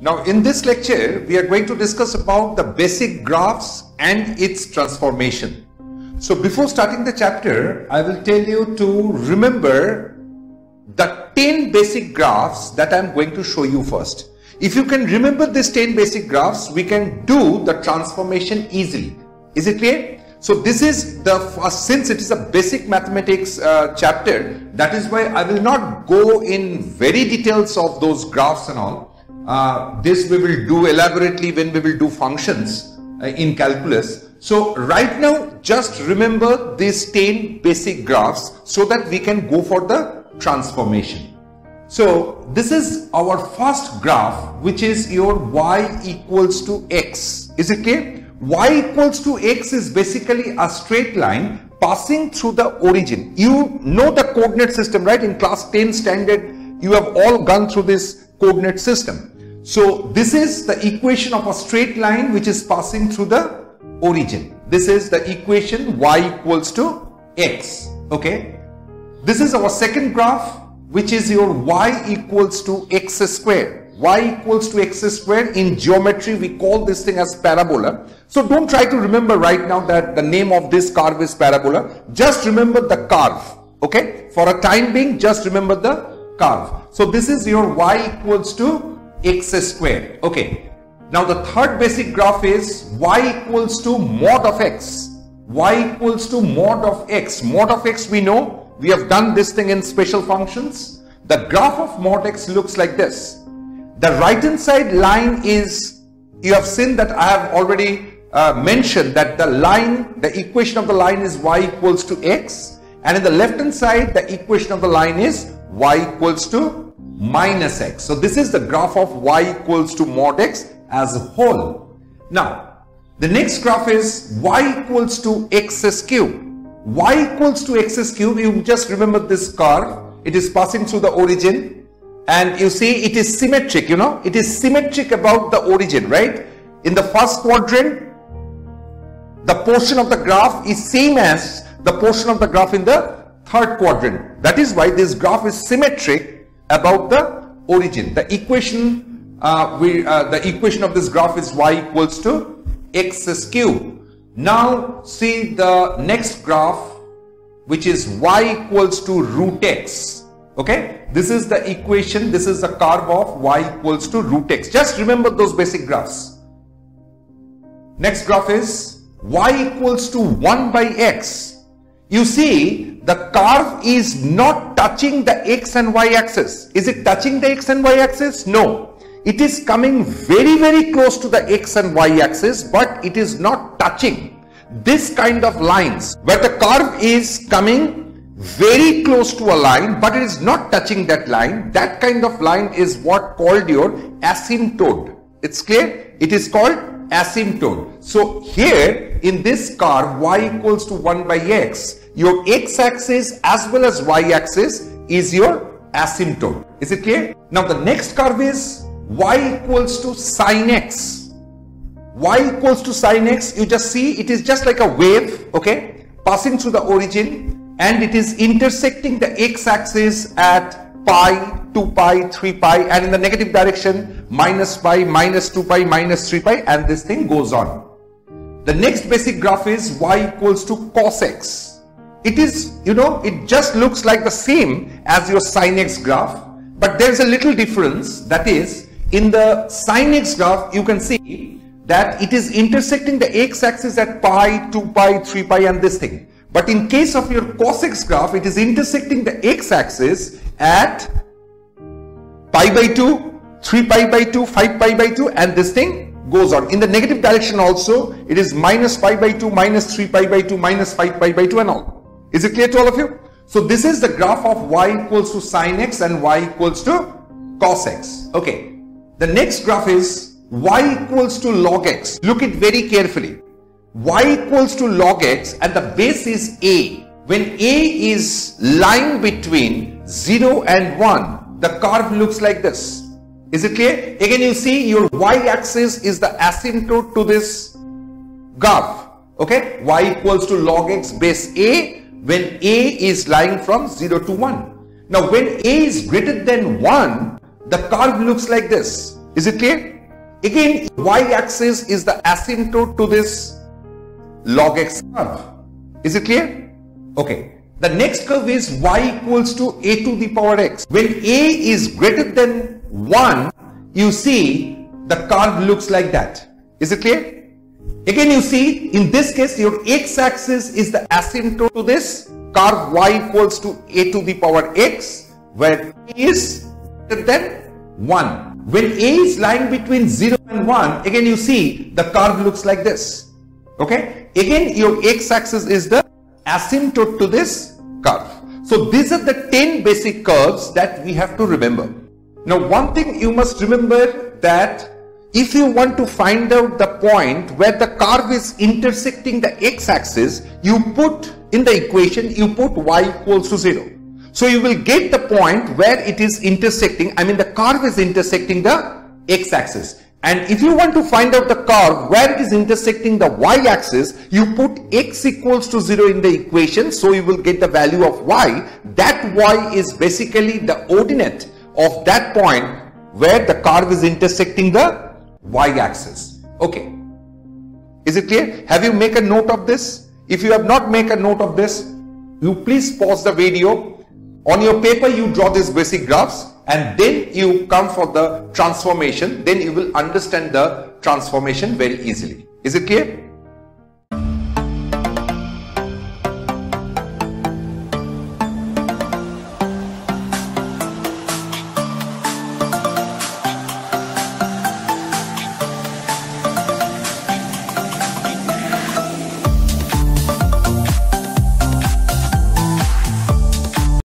Now in this lecture, we are going to discuss about the basic graphs and its transformation. So before starting the chapter, I will tell you to remember the 10 basic graphs that I am going to show you first. If you can remember these 10 basic graphs, we can do the transformation easily. Is it clear? So this is the first, since it is a basic mathematics uh, chapter, that is why I will not go in very details of those graphs and all. Uh, this we will do elaborately when we will do functions uh, in calculus. So right now, just remember these 10 basic graphs so that we can go for the transformation. So this is our first graph which is your y equals to x. Is it clear? y equals to x is basically a straight line passing through the origin. You know the coordinate system, right? In class 10 standard, you have all gone through this coordinate system. So this is the equation of a straight line which is passing through the origin. This is the equation y equals to x. Okay. This is our second graph which is your y equals to x square y equals to x square. In geometry, we call this thing as parabola. So don't try to remember right now that the name of this curve is parabola. Just remember the curve. Okay. For a time being, just remember the curve. So this is your y equals to x square. Okay. Now the third basic graph is y equals to mod of x. y equals to mod of x. Mod of x we know. We have done this thing in special functions. The graph of mod x looks like this. The right hand side line is, you have seen that I have already uh, mentioned that the line, the equation of the line is y equals to x and in the left hand side the equation of the line is y equals to minus x. So this is the graph of y equals to mod x as a whole. Now the next graph is y equals to x cube. y equals to x cube, you just remember this curve. It is passing through the origin and you see it is symmetric you know it is symmetric about the origin right in the first quadrant the portion of the graph is same as the portion of the graph in the third quadrant that is why this graph is symmetric about the origin the equation uh, we uh, the equation of this graph is y equals to x cube now see the next graph which is y equals to root x Okay, this is the equation, this is the curve of y equals to root x. Just remember those basic graphs. Next graph is y equals to 1 by x. You see, the curve is not touching the x and y axis. Is it touching the x and y axis? No. It is coming very, very close to the x and y axis, but it is not touching this kind of lines where the curve is coming very close to a line but it is not touching that line that kind of line is what called your asymptote it's clear it is called asymptote. So here in this curve y equals to 1 by x your x axis as well as y axis is your asymptote. Is it clear? Now the next curve is y equals to sine x. Y equals to sine x you just see it is just like a wave okay passing through the origin and it is intersecting the x-axis at pi, 2 pi, 3 pi and in the negative direction minus pi, minus 2 pi, minus 3 pi and this thing goes on. The next basic graph is y equals to cos x. It is, you know, it just looks like the same as your sin x graph but there is a little difference that is in the sin x graph you can see that it is intersecting the x-axis at pi, 2 pi, 3 pi and this thing. But in case of your cos x graph, it is intersecting the x-axis at pi by 2, 3 pi by 2, 5 pi by 2 and this thing goes on. In the negative direction also, it is minus pi by 2, minus 3 pi by 2, minus 5 pi by 2 and all. Is it clear to all of you? So this is the graph of y equals to sine x and y equals to cos x. Okay. The next graph is y equals to log x. Look it very carefully y equals to log x and the base is a. When a is lying between 0 and 1, the curve looks like this. Is it clear? Again, you see your y-axis is the asymptote to this graph. Okay, y equals to log x base a when a is lying from 0 to 1. Now, when a is greater than 1, the curve looks like this. Is it clear? Again, y-axis is the asymptote to this log x curve. Is it clear? Okay. The next curve is y equals to a to the power x. When a is greater than 1, you see the curve looks like that. Is it clear? Again, you see, in this case, your x-axis is the asymptote to this curve y equals to a to the power x, where a is greater than 1. When a is lying between 0 and 1, again you see the curve looks like this. Okay. Again, your x-axis is the asymptote to this curve. So these are the 10 basic curves that we have to remember. Now, one thing you must remember that if you want to find out the point where the curve is intersecting the x-axis, you put in the equation, you put y equals to 0. So you will get the point where it is intersecting, I mean the curve is intersecting the x-axis. And if you want to find out the curve where it is intersecting the y-axis, you put x equals to 0 in the equation. So you will get the value of y. That y is basically the ordinate of that point where the curve is intersecting the y-axis. Okay. Is it clear? Have you make a note of this? If you have not make a note of this, you please pause the video. On your paper, you draw these basic graphs and then you come for the transformation. Then you will understand the transformation very easily. Is it clear?